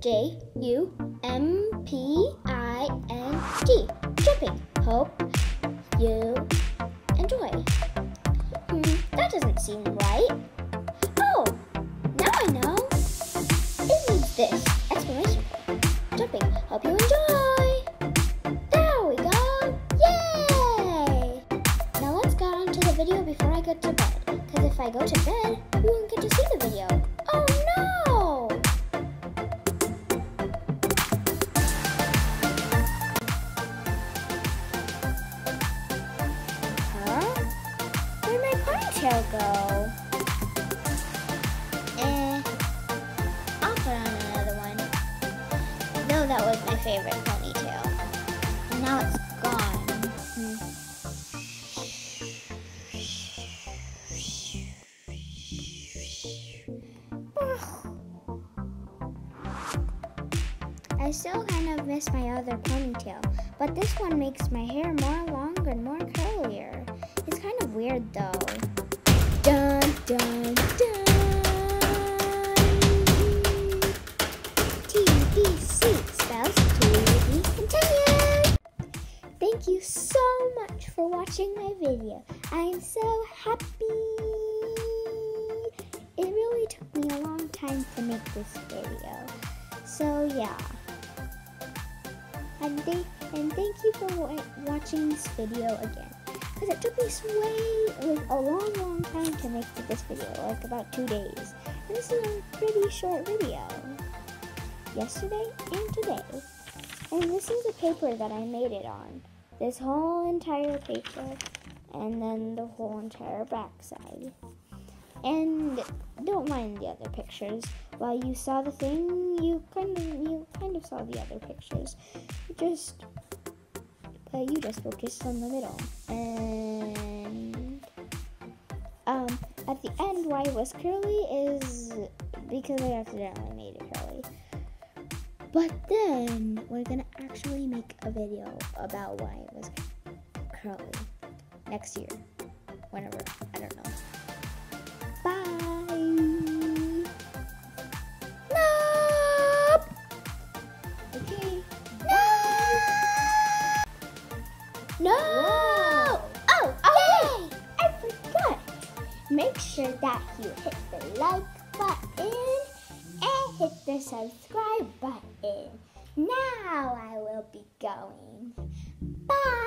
J U M P I N G. Jumping. Hope you enjoy. Hmm, that doesn't seem right. Oh, now I know. It needs this exclamation. Jumping. Hope you enjoy. There we go. Yay! Now let's get on to the video before I go to bed. Because if I go to bed, you won't get to see the video. Ponytail go? Eh. I'll put on another one. Though that was my favorite ponytail. And now it's gone. Hmm. I still kind of miss my other ponytail, but this one makes my hair more long and more curlier. It's kind of weird though. Thank you so much for watching my video. I'm so happy. It really took me a long time to make this video. So yeah. And, th- and thank you for wa- watching this video again. Because it took me way, like a long, long time to make this video, like about two days. And this is a pretty short video. Yesterday and today. And this is the paper that I made it on. This whole entire paper. And then the whole entire backside. And don't mind the other pictures. While you saw the thing, you kind of you kind of saw the other pictures. Just but you just focused on the middle. And um at the end why it was curly is because I accidentally made it curly. But then we're gonna actually make a video about why it was curly next year. Whenever. I don't know. No. No. Oh, oh okay. I forgot. Make sure that you hit the like button and hit the subscribe button. Now I will be going. Bye.